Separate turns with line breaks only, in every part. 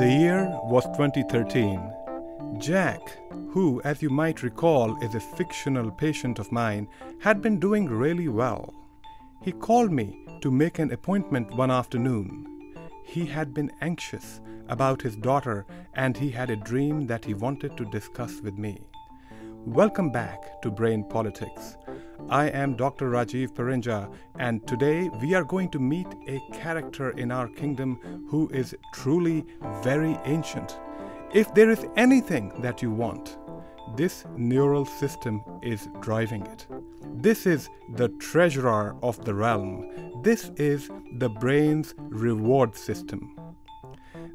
The year was 2013. Jack, who, as you might recall, is a fictional patient of mine, had been doing really well. He called me to make an appointment one afternoon. He had been anxious about his daughter and he had a dream that he wanted to discuss with me. Welcome back to Brain Politics. I am Dr. Rajiv Parinja, and today we are going to meet a character in our kingdom who is truly very ancient. If there is anything that you want, this neural system is driving it. This is the treasurer of the realm. This is the brain's reward system.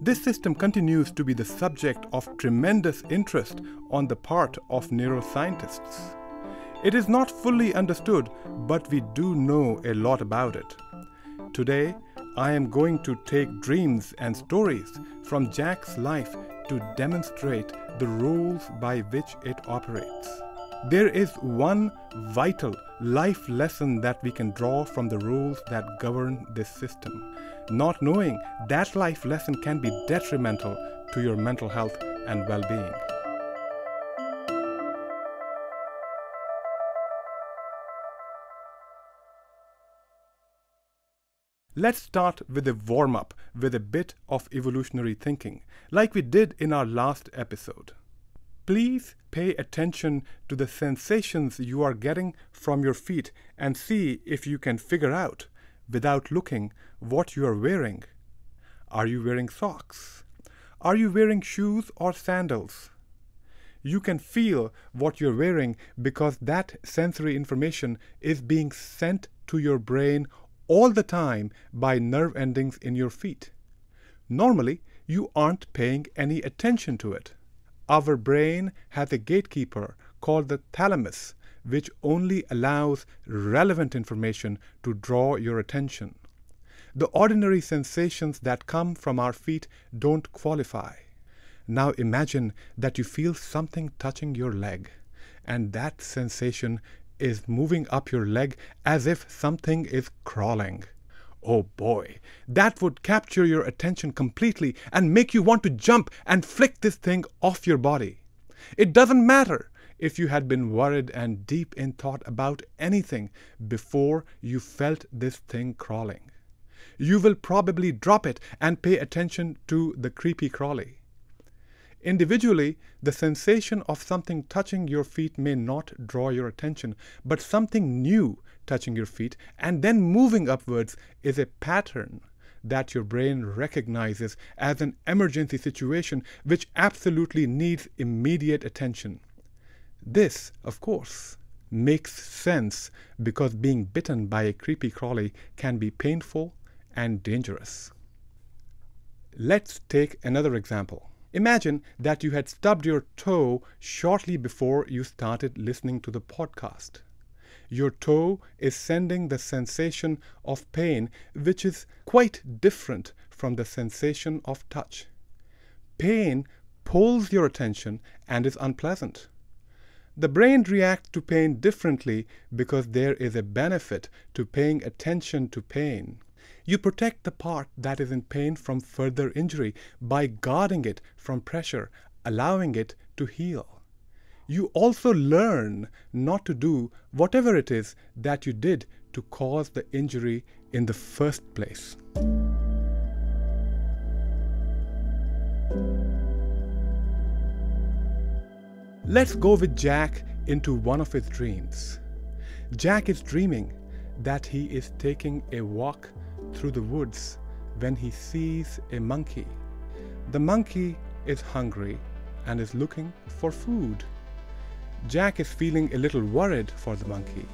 This system continues to be the subject of tremendous interest on the part of neuroscientists. It is not fully understood, but we do know a lot about it. Today, I am going to take dreams and stories from Jack's life to demonstrate the rules by which it operates. There is one vital life lesson that we can draw from the rules that govern this system. Not knowing that life lesson can be detrimental to your mental health and well being. Let's start with a warm up with a bit of evolutionary thinking, like we did in our last episode. Please pay attention to the sensations you are getting from your feet and see if you can figure out, without looking, what you are wearing. Are you wearing socks? Are you wearing shoes or sandals? You can feel what you're wearing because that sensory information is being sent to your brain all the time by nerve endings in your feet. Normally, you aren't paying any attention to it. Our brain has a gatekeeper called the thalamus, which only allows relevant information to draw your attention. The ordinary sensations that come from our feet don't qualify. Now imagine that you feel something touching your leg, and that sensation is moving up your leg as if something is crawling. Oh boy, that would capture your attention completely and make you want to jump and flick this thing off your body. It doesn't matter if you had been worried and deep in thought about anything before you felt this thing crawling. You will probably drop it and pay attention to the creepy crawly. Individually, the sensation of something touching your feet may not draw your attention, but something new touching your feet and then moving upwards is a pattern that your brain recognizes as an emergency situation which absolutely needs immediate attention. This, of course, makes sense because being bitten by a creepy crawly can be painful and dangerous. Let's take another example. Imagine that you had stubbed your toe shortly before you started listening to the podcast. Your toe is sending the sensation of pain, which is quite different from the sensation of touch. Pain pulls your attention and is unpleasant. The brain reacts to pain differently because there is a benefit to paying attention to pain. You protect the part that is in pain from further injury by guarding it from pressure, allowing it to heal. You also learn not to do whatever it is that you did to cause the injury in the first place. Let's go with Jack into one of his dreams. Jack is dreaming that he is taking a walk through the woods when he sees a monkey. The monkey is hungry and is looking for food. Jack is feeling a little worried for the monkey.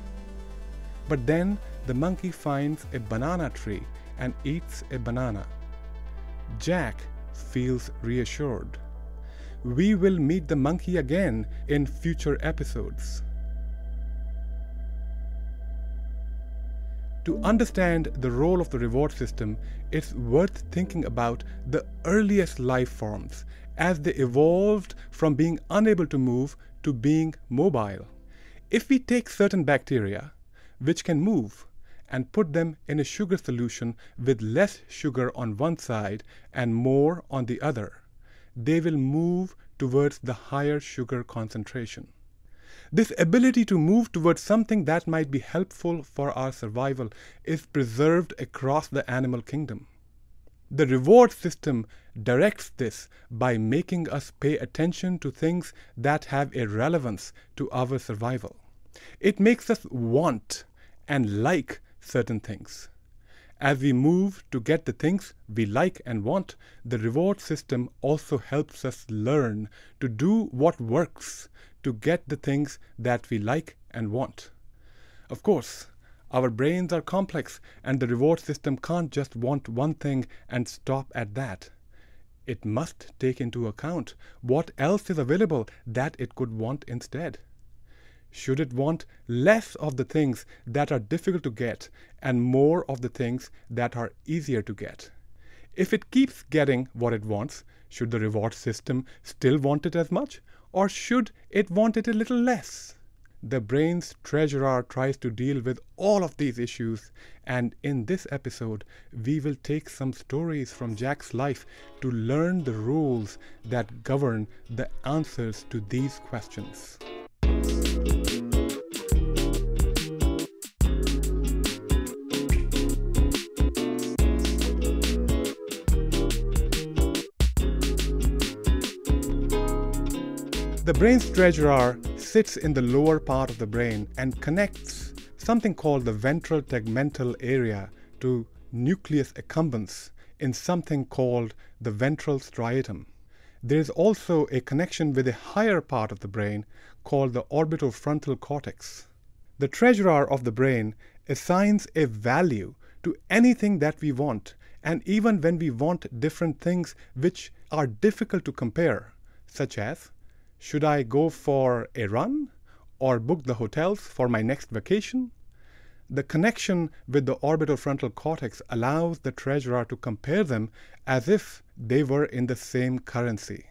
But then the monkey finds a banana tree and eats a banana. Jack feels reassured. We will meet the monkey again in future episodes. To understand the role of the reward system, it's worth thinking about the earliest life forms as they evolved from being unable to move to being mobile. If we take certain bacteria, which can move, and put them in a sugar solution with less sugar on one side and more on the other, they will move towards the higher sugar concentration. This ability to move towards something that might be helpful for our survival is preserved across the animal kingdom. The reward system directs this by making us pay attention to things that have a relevance to our survival. It makes us want and like certain things. As we move to get the things we like and want, the reward system also helps us learn to do what works to get the things that we like and want. Of course, our brains are complex, and the reward system can't just want one thing and stop at that. It must take into account what else is available that it could want instead. Should it want less of the things that are difficult to get and more of the things that are easier to get? If it keeps getting what it wants, should the reward system still want it as much? Or should it want it a little less? The brain's treasurer tries to deal with all of these issues, and in this episode, we will take some stories from Jack's life to learn the rules that govern the answers to these questions. The brain's treasurer sits in the lower part of the brain and connects something called the ventral tegmental area to nucleus accumbens in something called the ventral striatum. There is also a connection with a higher part of the brain called the orbitofrontal cortex. The treasurer of the brain assigns a value to anything that we want, and even when we want different things which are difficult to compare, such as should I go for a run or book the hotels for my next vacation? The connection with the orbitofrontal cortex allows the treasurer to compare them as if they were in the same currency.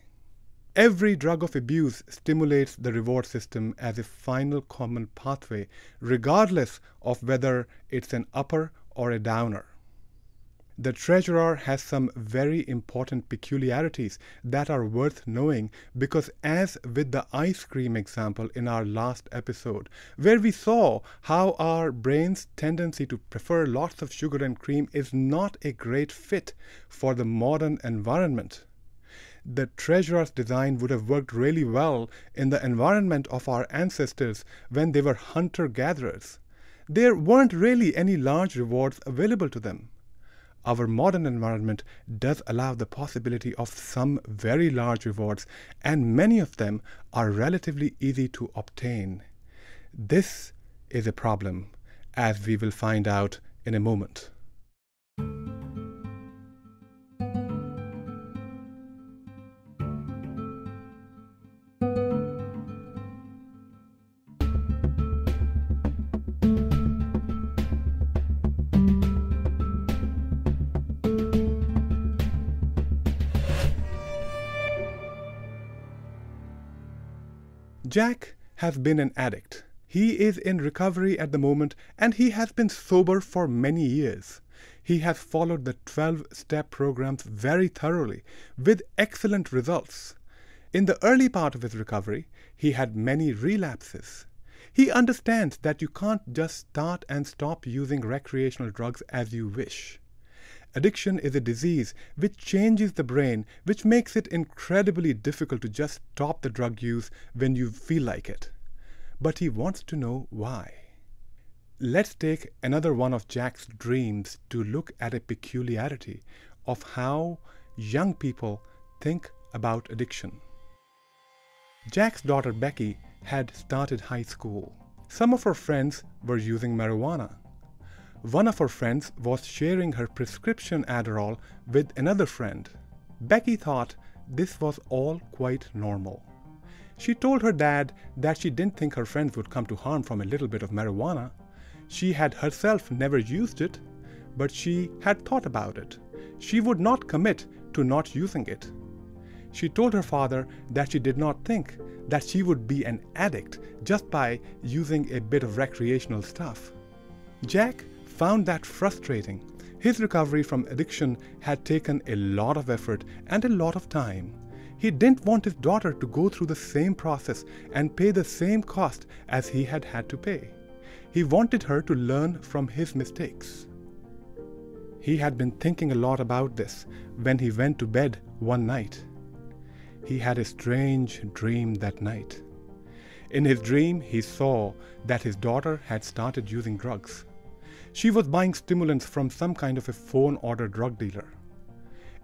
Every drug of abuse stimulates the reward system as a final common pathway, regardless of whether it's an upper or a downer. The treasurer has some very important peculiarities that are worth knowing because, as with the ice cream example in our last episode, where we saw how our brain's tendency to prefer lots of sugar and cream is not a great fit for the modern environment. The treasurer's design would have worked really well in the environment of our ancestors when they were hunter gatherers. There weren't really any large rewards available to them our modern environment does allow the possibility of some very large rewards, and many of them are relatively easy to obtain. This is a problem, as we will find out in a moment. Jack has been an addict. He is in recovery at the moment and he has been sober for many years. He has followed the 12 step programs very thoroughly with excellent results. In the early part of his recovery, he had many relapses. He understands that you can't just start and stop using recreational drugs as you wish. Addiction is a disease which changes the brain, which makes it incredibly difficult to just stop the drug use when you feel like it. But he wants to know why. Let's take another one of Jack's dreams to look at a peculiarity of how young people think about addiction. Jack's daughter Becky had started high school. Some of her friends were using marijuana. One of her friends was sharing her prescription Adderall with another friend. Becky thought this was all quite normal. She told her dad that she didn't think her friends would come to harm from a little bit of marijuana. She had herself never used it, but she had thought about it. She would not commit to not using it. She told her father that she did not think that she would be an addict just by using a bit of recreational stuff. Jack found that frustrating. His recovery from addiction had taken a lot of effort and a lot of time. He didn't want his daughter to go through the same process and pay the same cost as he had had to pay. He wanted her to learn from his mistakes. He had been thinking a lot about this when he went to bed one night. He had a strange dream that night. In his dream, he saw that his daughter had started using drugs. She was buying stimulants from some kind of a phone order drug dealer.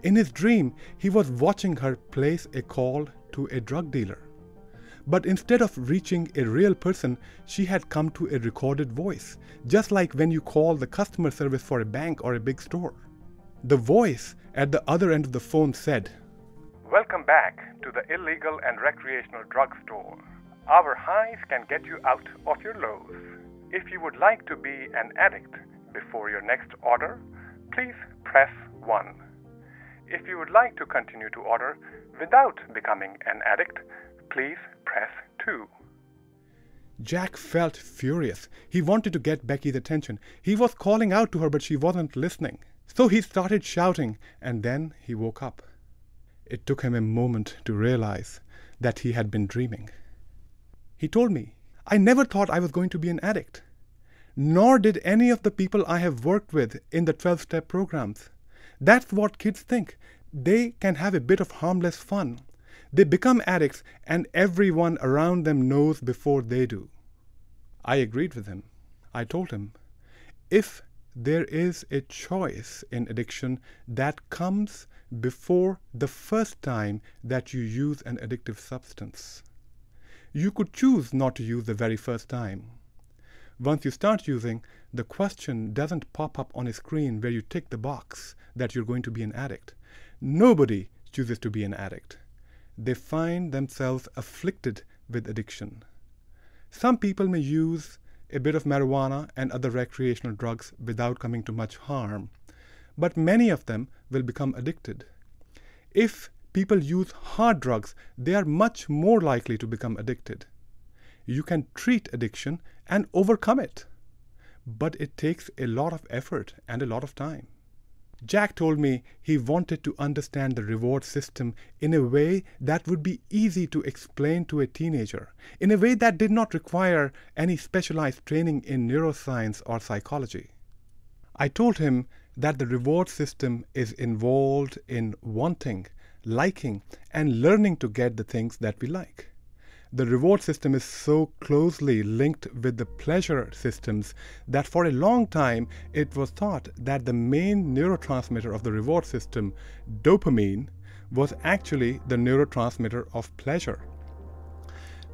In his dream, he was watching her place a call to a drug dealer. But instead of reaching a real person, she had come to a recorded voice, just like when you call the customer service for a bank or a big store. The voice at the other end of the phone said,
Welcome back to the illegal and recreational drug store. Our highs can get you out of your lows. If you would like to be an addict before your next order, please press 1. If you would like to continue to order without becoming an addict, please press 2.
Jack felt furious. He wanted to get Becky's attention. He was calling out to her, but she wasn't listening. So he started shouting, and then he woke up. It took him a moment to realize that he had been dreaming. He told me, I never thought I was going to be an addict. Nor did any of the people I have worked with in the 12 step programs. That's what kids think. They can have a bit of harmless fun. They become addicts, and everyone around them knows before they do. I agreed with him. I told him, if there is a choice in addiction that comes before the first time that you use an addictive substance, you could choose not to use the very first time. Once you start using, the question doesn't pop up on a screen where you tick the box that you're going to be an addict. Nobody chooses to be an addict they find themselves afflicted with addiction. Some people may use a bit of marijuana and other recreational drugs without coming to much harm, but many of them will become addicted. If people use hard drugs, they are much more likely to become addicted. You can treat addiction and overcome it, but it takes a lot of effort and a lot of time. Jack told me he wanted to understand the reward system in a way that would be easy to explain to a teenager, in a way that did not require any specialized training in neuroscience or psychology. I told him that the reward system is involved in wanting, liking, and learning to get the things that we like the reward system is so closely linked with the pleasure systems that for a long time it was thought that the main neurotransmitter of the reward system, dopamine, was actually the neurotransmitter of pleasure.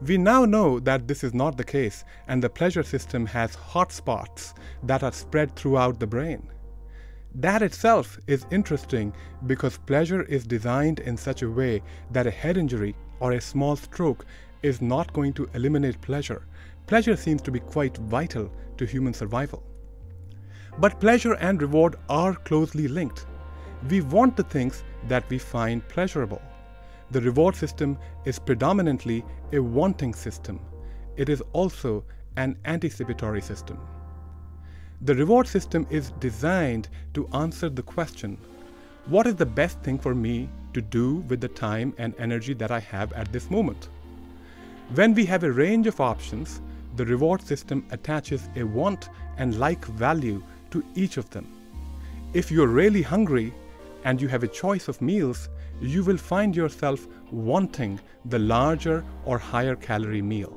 We now know that this is not the case, and the pleasure system has hotspots that are spread throughout the brain. That itself is interesting because pleasure is designed in such a way that a head injury or a small stroke is not going to eliminate pleasure. Pleasure seems to be quite vital to human survival. But pleasure and reward are closely linked. We want the things that we find pleasurable. The reward system is predominantly a wanting system. It is also an anticipatory system. The reward system is designed to answer the question what is the best thing for me to do with the time and energy that I have at this moment? When we have a range of options, the reward system attaches a want and like value to each of them. If you're really hungry and you have a choice of meals, you will find yourself wanting the larger or higher calorie meal.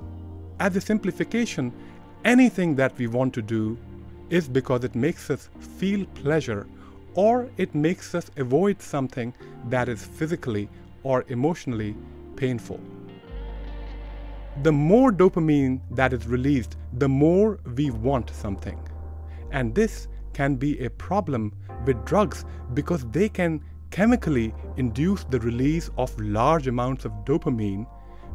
As a simplification, anything that we want to do is because it makes us feel pleasure or it makes us avoid something that is physically or emotionally painful the more dopamine that is released, the more we want something. And this can be a problem with drugs because they can chemically induce the release of large amounts of dopamine,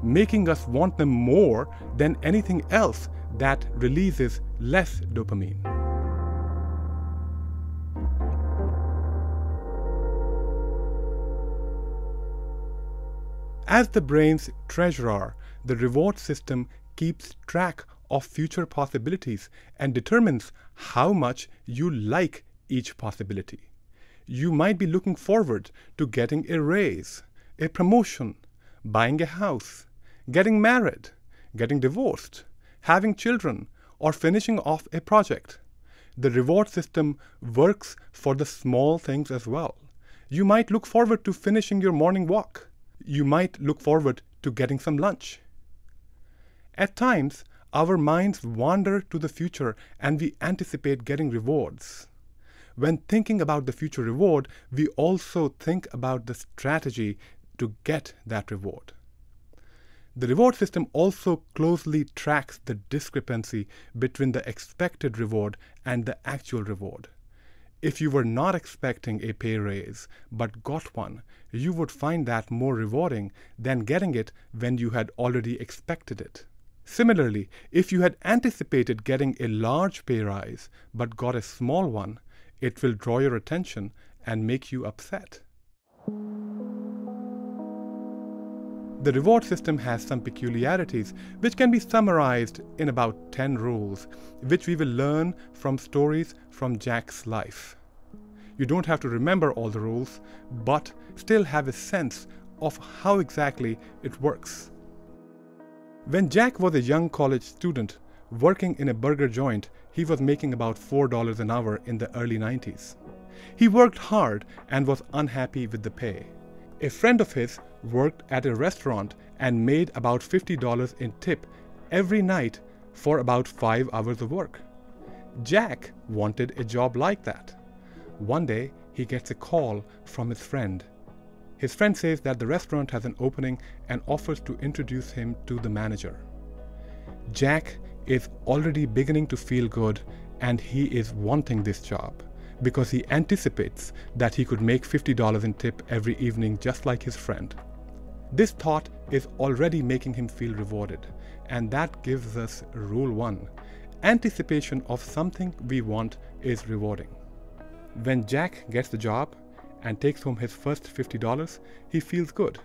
making us want them more than anything else that releases less dopamine. As the brain's treasurer, the reward system keeps track of future possibilities and determines how much you like each possibility. You might be looking forward to getting a raise, a promotion, buying a house, getting married, getting divorced, having children, or finishing off a project. The reward system works for the small things as well. You might look forward to finishing your morning walk. You might look forward to getting some lunch. At times, our minds wander to the future and we anticipate getting rewards. When thinking about the future reward, we also think about the strategy to get that reward. The reward system also closely tracks the discrepancy between the expected reward and the actual reward. If you were not expecting a pay raise but got one, you would find that more rewarding than getting it when you had already expected it. Similarly, if you had anticipated getting a large pay rise but got a small one, it will draw your attention and make you upset. The reward system has some peculiarities which can be summarized in about 10 rules, which we will learn from stories from Jack's life. You don't have to remember all the rules, but still have a sense of how exactly it works. When Jack was a young college student working in a burger joint, he was making about $4 an hour in the early 90s. He worked hard and was unhappy with the pay. A friend of his worked at a restaurant and made about $50 in tip every night for about 5 hours of work. Jack wanted a job like that. One day, he gets a call from his friend. His friend says that the restaurant has an opening and offers to introduce him to the manager. Jack is already beginning to feel good and he is wanting this job because he anticipates that he could make $50 in tip every evening just like his friend. This thought is already making him feel rewarded, and that gives us rule one anticipation of something we want is rewarding. When Jack gets the job and takes home his first $50, he feels good.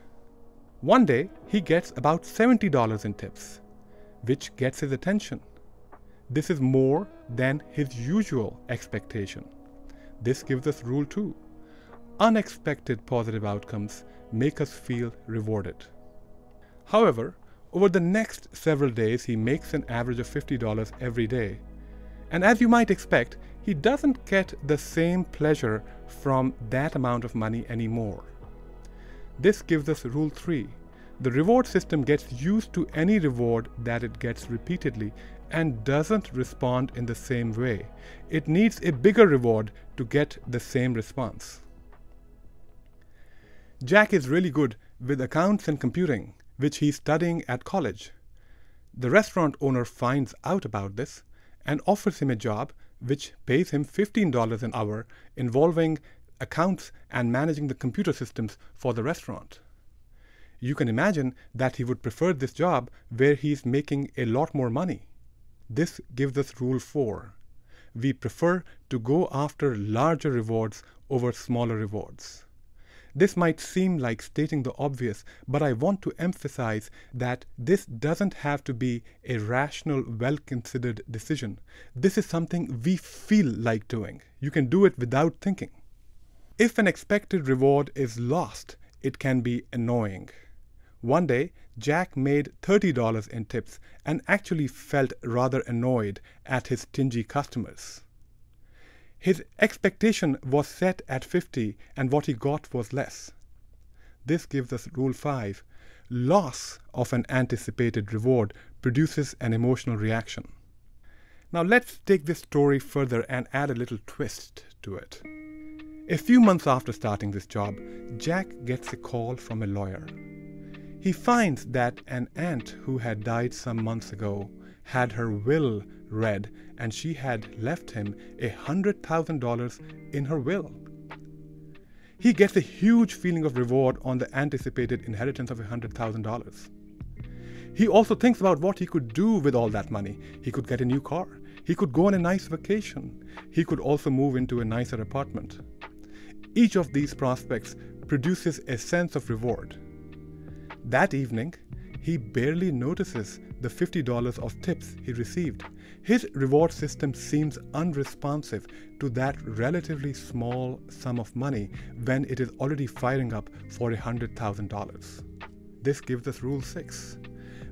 One day, he gets about $70 in tips, which gets his attention. This is more than his usual expectation. This gives us rule two. Unexpected positive outcomes make us feel rewarded. However, over the next several days, he makes an average of $50 every day. And as you might expect, he doesn't get the same pleasure from that amount of money anymore. This gives us rule 3. The reward system gets used to any reward that it gets repeatedly and doesn't respond in the same way. It needs a bigger reward to get the same response. Jack is really good with accounts and computing, which he's studying at college. The restaurant owner finds out about this and offers him a job which pays him $15 an hour involving accounts and managing the computer systems for the restaurant. You can imagine that he would prefer this job where he's making a lot more money. This gives us rule 4. We prefer to go after larger rewards over smaller rewards. This might seem like stating the obvious, but I want to emphasize that this doesn't have to be a rational, well considered decision. This is something we feel like doing. You can do it without thinking. If an expected reward is lost, it can be annoying. One day, Jack made $30 in tips and actually felt rather annoyed at his stingy customers. His expectation was set at 50 and what he got was less. This gives us rule 5. Loss of an anticipated reward produces an emotional reaction. Now let's take this story further and add a little twist to it. A few months after starting this job, Jack gets a call from a lawyer. He finds that an aunt who had died some months ago had her will read and she had left him a $100,000 in her will. He gets a huge feeling of reward on the anticipated inheritance of a $100,000. He also thinks about what he could do with all that money. He could get a new car. He could go on a nice vacation. He could also move into a nicer apartment. Each of these prospects produces a sense of reward. That evening, he barely notices the $50 of tips he received. His reward system seems unresponsive to that relatively small sum of money when it is already firing up for $100,000. This gives us rule 6.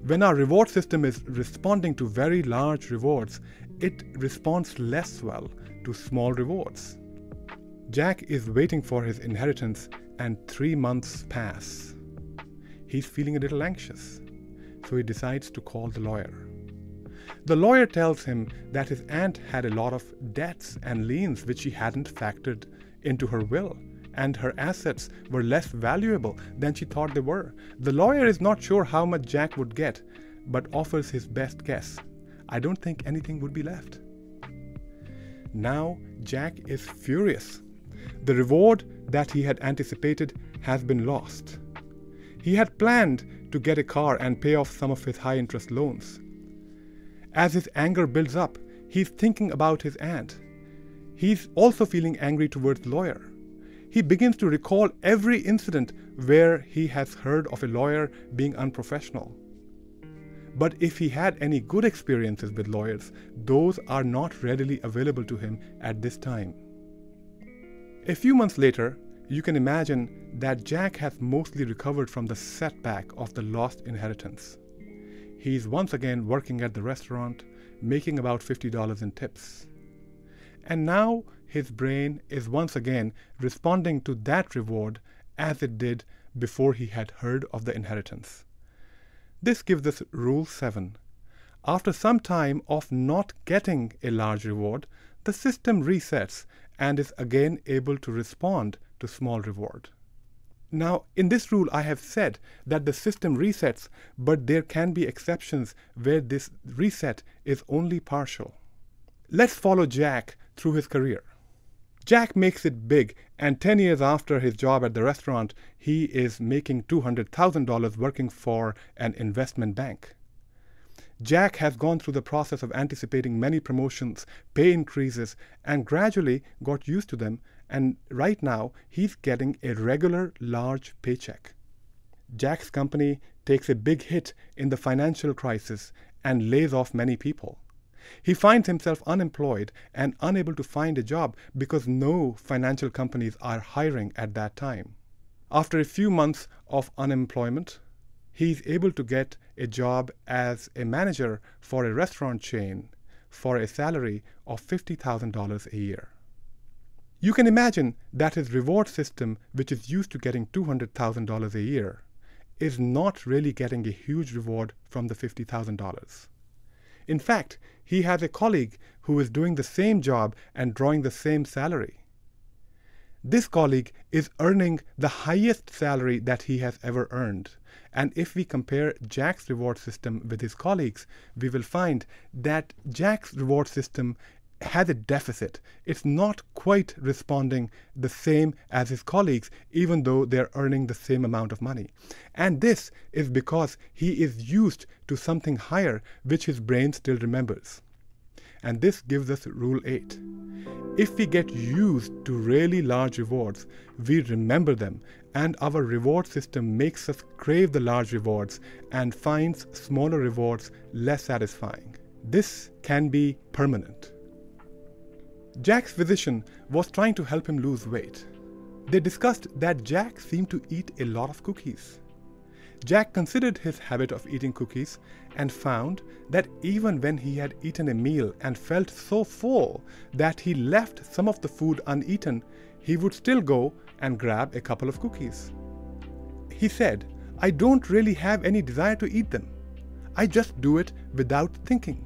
When our reward system is responding to very large rewards, it responds less well to small rewards. Jack is waiting for his inheritance, and three months pass. He's feeling a little anxious, so he decides to call the lawyer. The lawyer tells him that his aunt had a lot of debts and liens which she hadn't factored into her will, and her assets were less valuable than she thought they were. The lawyer is not sure how much Jack would get, but offers his best guess. I don't think anything would be left. Now, Jack is furious. The reward that he had anticipated has been lost. He had planned to get a car and pay off some of his high interest loans. As his anger builds up, he's thinking about his aunt. He's also feeling angry towards the lawyer. He begins to recall every incident where he has heard of a lawyer being unprofessional. But if he had any good experiences with lawyers, those are not readily available to him at this time. A few months later, you can imagine that Jack has mostly recovered from the setback of the lost inheritance. He is once again working at the restaurant, making about $50 in tips. And now his brain is once again responding to that reward as it did before he had heard of the inheritance. This gives us Rule 7. After some time of not getting a large reward, the system resets and is again able to respond to small reward. Now, in this rule, I have said that the system resets, but there can be exceptions where this reset is only partial. Let's follow Jack through his career. Jack makes it big, and 10 years after his job at the restaurant, he is making $200,000 working for an investment bank. Jack has gone through the process of anticipating many promotions, pay increases, and gradually got used to them, and right now he's getting a regular large paycheck. Jack's company takes a big hit in the financial crisis and lays off many people. He finds himself unemployed and unable to find a job because no financial companies are hiring at that time. After a few months of unemployment, he's able to get a job as a manager for a restaurant chain for a salary of $50,000 a year. You can imagine that his reward system, which is used to getting $200,000 a year, is not really getting a huge reward from the $50,000. In fact, he has a colleague who is doing the same job and drawing the same salary. This colleague is earning the highest salary that he has ever earned. And if we compare Jack's reward system with his colleagues, we will find that Jack's reward system has a deficit. It's not quite responding the same as his colleagues, even though they're earning the same amount of money. And this is because he is used to something higher, which his brain still remembers. And this gives us rule 8. If we get used to really large rewards, we remember them, and our reward system makes us crave the large rewards and finds smaller rewards less satisfying. This can be permanent. Jack's physician was trying to help him lose weight. They discussed that Jack seemed to eat a lot of cookies. Jack considered his habit of eating cookies and found that even when he had eaten a meal and felt so full that he left some of the food uneaten, he would still go and grab a couple of cookies. He said, I don't really have any desire to eat them. I just do it without thinking.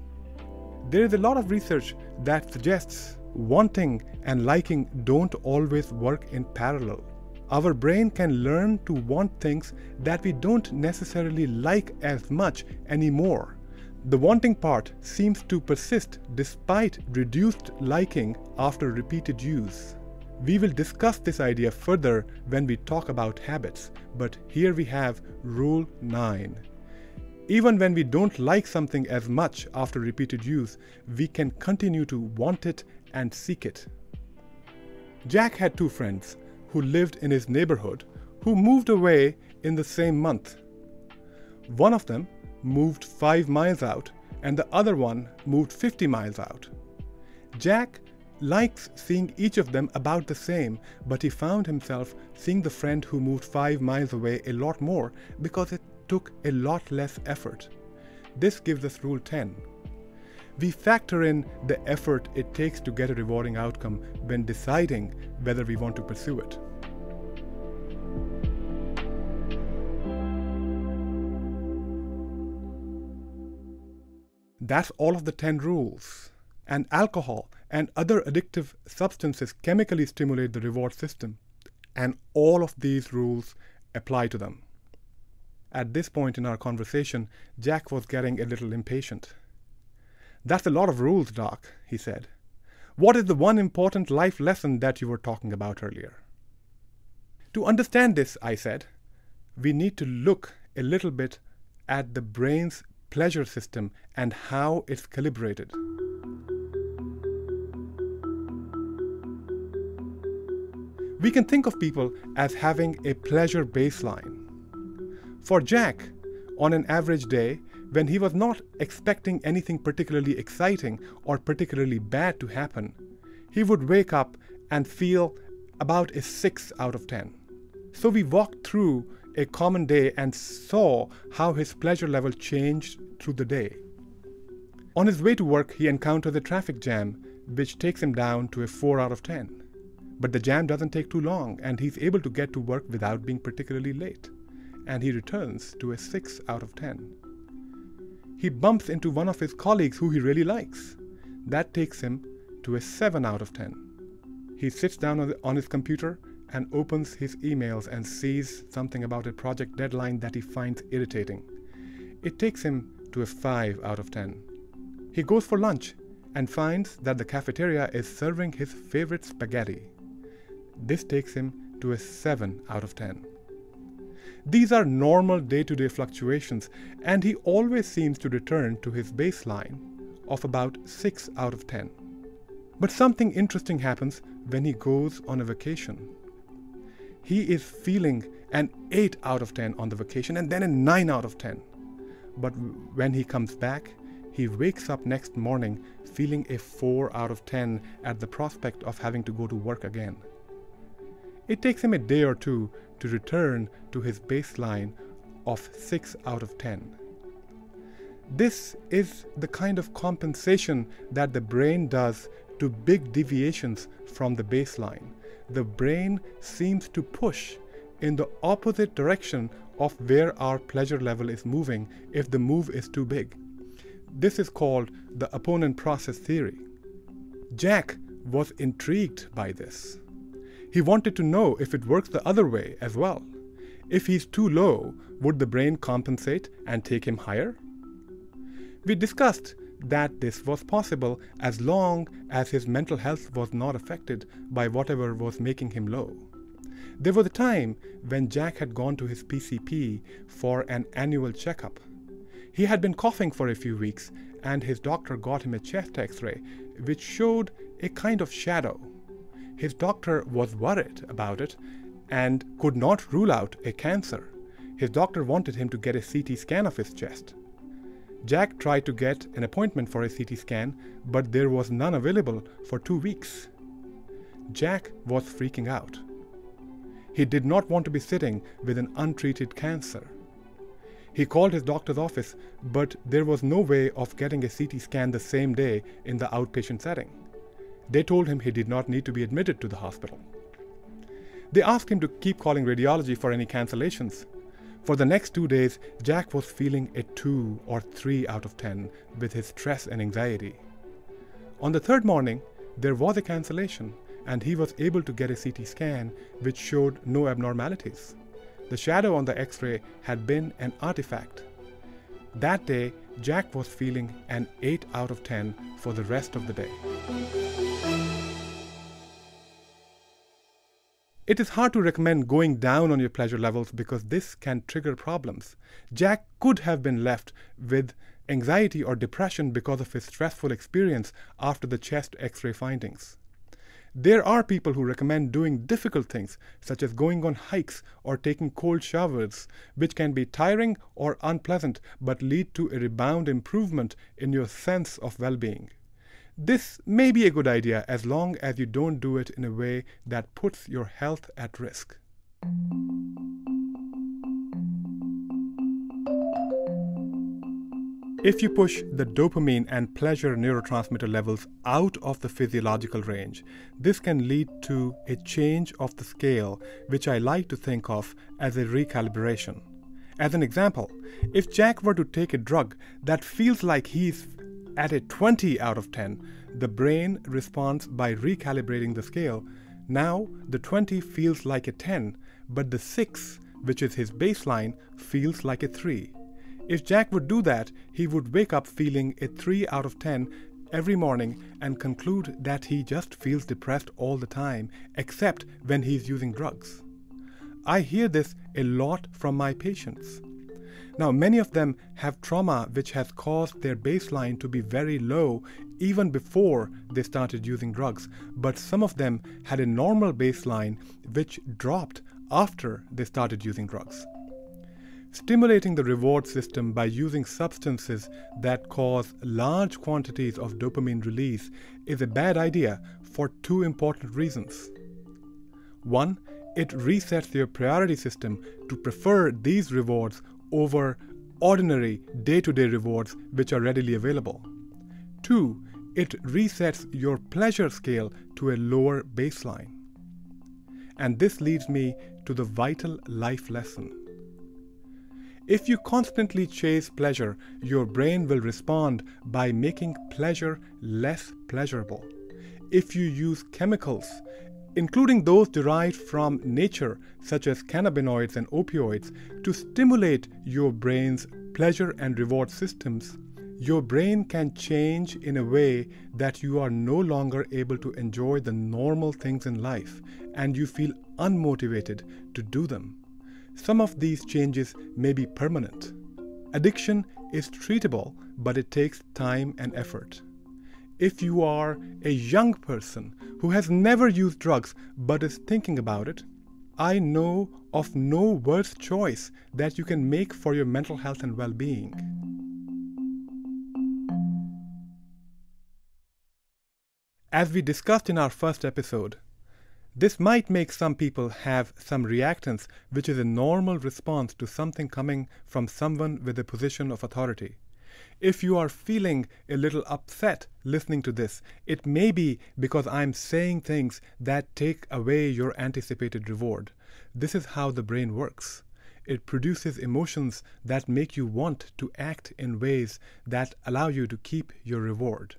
There is a lot of research that suggests wanting and liking don't always work in parallel. Our brain can learn to want things that we don't necessarily like as much anymore. The wanting part seems to persist despite reduced liking after repeated use. We will discuss this idea further when we talk about habits, but here we have Rule 9. Even when we don't like something as much after repeated use, we can continue to want it and seek it. Jack had two friends who lived in his neighborhood who moved away in the same month. One of them moved 5 miles out and the other one moved 50 miles out. Jack likes seeing each of them about the same, but he found himself seeing the friend who moved 5 miles away a lot more because it took a lot less effort. This gives us rule 10. We factor in the effort it takes to get a rewarding outcome when deciding whether we want to pursue it. That's all of the 10 rules. And alcohol and other addictive substances chemically stimulate the reward system. And all of these rules apply to them. At this point in our conversation, Jack was getting a little impatient. That's a lot of rules, Doc, he said. What is the one important life lesson that you were talking about earlier? To understand this, I said, we need to look a little bit at the brain's pleasure system and how it's calibrated. We can think of people as having a pleasure baseline. For Jack, on an average day, when he was not expecting anything particularly exciting or particularly bad to happen, he would wake up and feel about a 6 out of 10. So we walked through a common day and saw how his pleasure level changed through the day. On his way to work, he encounters a traffic jam, which takes him down to a 4 out of 10. But the jam doesn't take too long, and he's able to get to work without being particularly late. And he returns to a 6 out of 10. He bumps into one of his colleagues who he really likes. That takes him to a 7 out of 10. He sits down on, the, on his computer and opens his emails and sees something about a project deadline that he finds irritating. It takes him to a 5 out of 10. He goes for lunch and finds that the cafeteria is serving his favorite spaghetti. This takes him to a 7 out of 10. These are normal day to day fluctuations, and he always seems to return to his baseline of about 6 out of 10. But something interesting happens when he goes on a vacation. He is feeling an 8 out of 10 on the vacation and then a 9 out of 10. But when he comes back, he wakes up next morning feeling a 4 out of 10 at the prospect of having to go to work again. It takes him a day or two to return to his baseline of 6 out of 10. This is the kind of compensation that the brain does to big deviations from the baseline. The brain seems to push in the opposite direction of where our pleasure level is moving if the move is too big. This is called the opponent process theory. Jack was intrigued by this. He wanted to know if it works the other way as well. If he's too low, would the brain compensate and take him higher? We discussed that this was possible as long as his mental health was not affected by whatever was making him low. There was a time when Jack had gone to his PCP for an annual checkup. He had been coughing for a few weeks, and his doctor got him a chest x ray, which showed a kind of shadow. His doctor was worried about it and could not rule out a cancer. His doctor wanted him to get a CT scan of his chest. Jack tried to get an appointment for a CT scan, but there was none available for two weeks. Jack was freaking out. He did not want to be sitting with an untreated cancer. He called his doctor's office, but there was no way of getting a CT scan the same day in the outpatient setting. They told him he did not need to be admitted to the hospital. They asked him to keep calling radiology for any cancellations. For the next two days, Jack was feeling a 2 or 3 out of 10 with his stress and anxiety. On the third morning, there was a cancellation, and he was able to get a CT scan which showed no abnormalities. The shadow on the x ray had been an artifact. That day, Jack was feeling an 8 out of 10 for the rest of the day. It is hard to recommend going down on your pleasure levels because this can trigger problems. Jack could have been left with anxiety or depression because of his stressful experience after the chest x ray findings. There are people who recommend doing difficult things, such as going on hikes or taking cold showers, which can be tiring or unpleasant but lead to a rebound improvement in your sense of well being. This may be a good idea as long as you don't do it in a way that puts your health at risk. If you push the dopamine and pleasure neurotransmitter levels out of the physiological range, this can lead to a change of the scale, which I like to think of as a recalibration. As an example, if Jack were to take a drug that feels like he's at a 20 out of 10, the brain responds by recalibrating the scale. Now the 20 feels like a 10, but the 6, which is his baseline, feels like a 3. If Jack would do that, he would wake up feeling a 3 out of 10 every morning and conclude that he just feels depressed all the time, except when he's using drugs. I hear this a lot from my patients. Now, many of them have trauma which has caused their baseline to be very low even before they started using drugs, but some of them had a normal baseline which dropped after they started using drugs. Stimulating the reward system by using substances that cause large quantities of dopamine release is a bad idea for two important reasons. One, it resets your priority system to prefer these rewards over ordinary day to day rewards which are readily available. Two, it resets your pleasure scale to a lower baseline. And this leads me to the vital life lesson. If you constantly chase pleasure, your brain will respond by making pleasure less pleasurable. If you use chemicals, including those derived from nature, such as cannabinoids and opioids, to stimulate your brain's pleasure and reward systems, your brain can change in a way that you are no longer able to enjoy the normal things in life and you feel unmotivated to do them. Some of these changes may be permanent. Addiction is treatable, but it takes time and effort. If you are a young person who has never used drugs but is thinking about it, I know of no worse choice that you can make for your mental health and well being. As we discussed in our first episode, this might make some people have some reactance, which is a normal response to something coming from someone with a position of authority. If you are feeling a little upset listening to this, it may be because I'm saying things that take away your anticipated reward. This is how the brain works. It produces emotions that make you want to act in ways that allow you to keep your reward.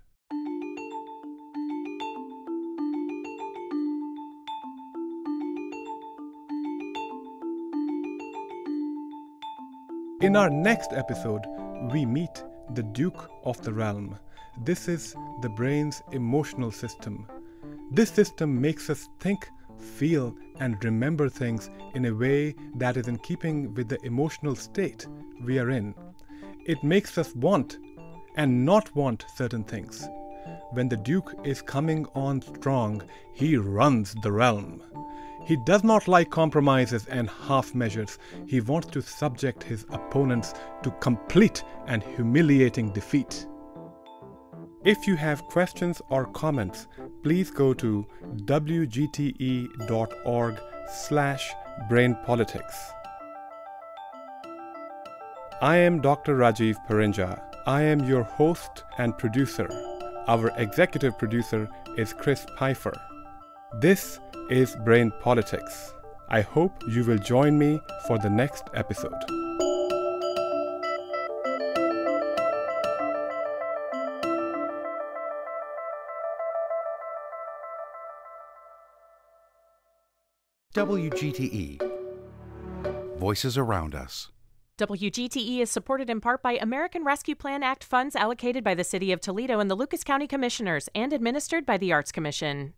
In our next episode, we meet the Duke of the Realm. This is the brain's emotional system. This system makes us think, feel, and remember things in a way that is in keeping with the emotional state we are in. It makes us want and not want certain things. When the Duke is coming on strong, he runs the realm. He does not like compromises and half measures. He wants to subject his opponents to complete and humiliating defeat. If you have questions or comments, please go to wgte.org slash brainpolitics. I am Dr. Rajiv Parinja. I am your host and producer. Our executive producer is Chris Pfeiffer. This is Brain Politics. I hope you will join me for the next episode.
WGTE Voices Around Us.
WGTE is supported in part by American Rescue Plan Act funds allocated by the City of Toledo and the Lucas County Commissioners and administered by the Arts Commission.